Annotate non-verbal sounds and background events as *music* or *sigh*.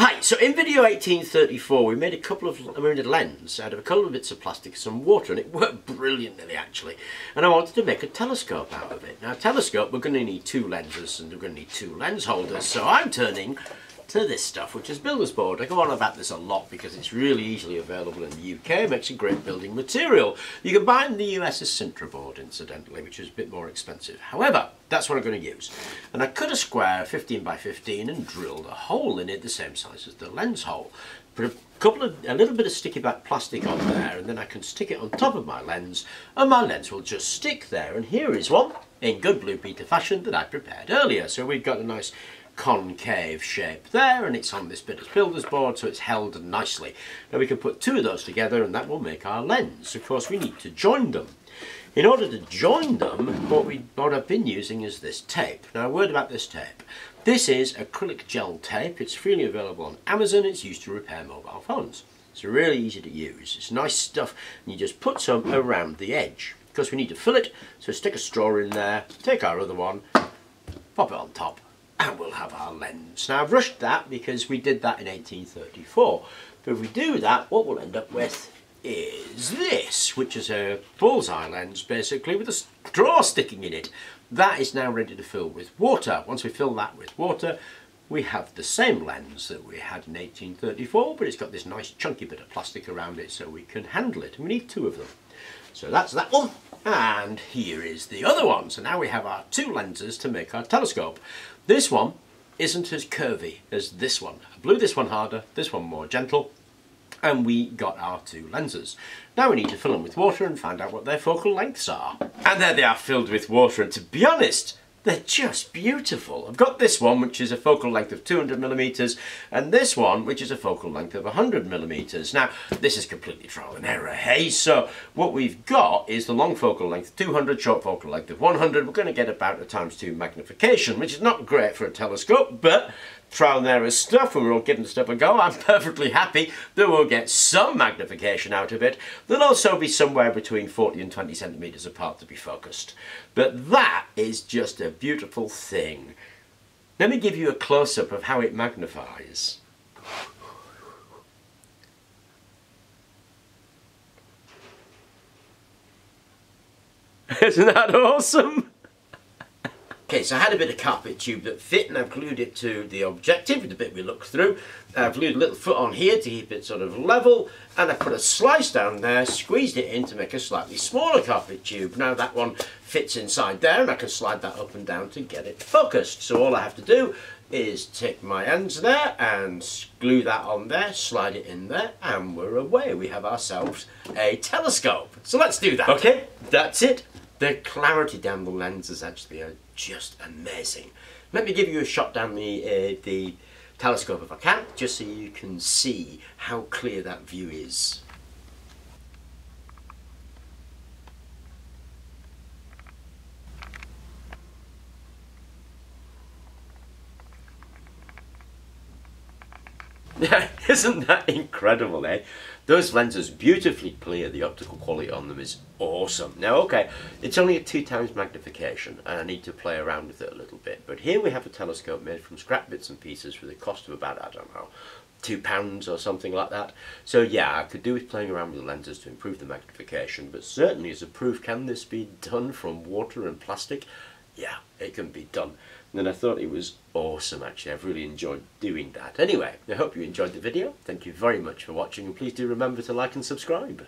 Right, so in video 1834 we made a couple of, we made a lens out of a couple of bits of plastic some water and it worked brilliantly actually. And I wanted to make a telescope out of it. Now telescope we're going to need two lenses and we're going to need two lens holders so I'm turning to this stuff which is builder's board. I go on about this a lot because it's really easily available in the UK, it makes a great building material. You can buy it in the US as Sintra board incidentally which is a bit more expensive. However, that's what I'm going to use. And I cut a square 15 by 15 and drilled a hole in it the same size as the lens hole. Put a couple of, a little bit of sticky back plastic on there and then I can stick it on top of my lens and my lens will just stick there and here is one in good Blue Peter fashion that I prepared earlier. So we've got a nice concave shape there and it's on this bit of builder's board so it's held nicely. Now we can put two of those together and that will make our lens. Of course we need to join them. In order to join them, what, we, what I've been using is this tape. Now a word about this tape. This is acrylic gel tape. It's freely available on Amazon. It's used to repair mobile phones. It's really easy to use. It's nice stuff and you just put some around the edge. Because we need to fill it, so stick a straw in there, take our other one, pop it on top and we'll have our lens. Now I've rushed that because we did that in 1834. But if we do that, what we'll end up with is this, which is a bullseye lens basically with a straw sticking in it. That is now ready to fill with water. Once we fill that with water, we have the same lens that we had in 1834, but it's got this nice chunky bit of plastic around it so we can handle it. And we need two of them. So that's that one. And here is the other one. So now we have our two lenses to make our telescope. This one isn't as curvy as this one. I blew this one harder, this one more gentle, and we got our two lenses. Now we need to fill them with water and find out what their focal lengths are. And there they are filled with water, and to be honest, they're just beautiful. I've got this one, which is a focal length of 200 millimeters, and this one, which is a focal length of 100 millimeters. Now, this is completely trial and error, hey? So what we've got is the long focal length 200, short focal length of 100. We're going to get about a times two magnification, which is not great for a telescope, but trial and error stuff and we're all giving stuff a go. I'm perfectly happy that we'll get some magnification out of it. There'll also be somewhere between 40 and 20 centimetres apart to be focused. But that is just a beautiful thing. Let me give you a close-up of how it magnifies. *laughs* Isn't that awesome? Okay, so I had a bit of carpet tube that fit and I've glued it to the objective, the bit we looked through. I've glued a little foot on here to keep it sort of level and I put a slice down there, squeezed it in to make a slightly smaller carpet tube. Now that one fits inside there and I can slide that up and down to get it focused. So all I have to do is take my ends there and glue that on there, slide it in there, and we're away. We have ourselves a telescope. So let's do that. Okay, that's it. The clarity down the lens is actually are just amazing. Let me give you a shot down the, uh, the telescope if I can, just so you can see how clear that view is. *laughs* Isn't that incredible, eh? Those lenses beautifully clear, the optical quality on them is awesome. Now, okay, it's only a two times magnification and I need to play around with it a little bit, but here we have a telescope made from scrap bits and pieces for the cost of about, I don't know, two pounds or something like that. So yeah, I could do with playing around with the lenses to improve the magnification, but certainly as a proof, can this be done from water and plastic? Yeah, it can be done. And I thought it was awesome actually, I've really enjoyed doing that. Anyway, I hope you enjoyed the video. Thank you very much for watching and please do remember to like and subscribe.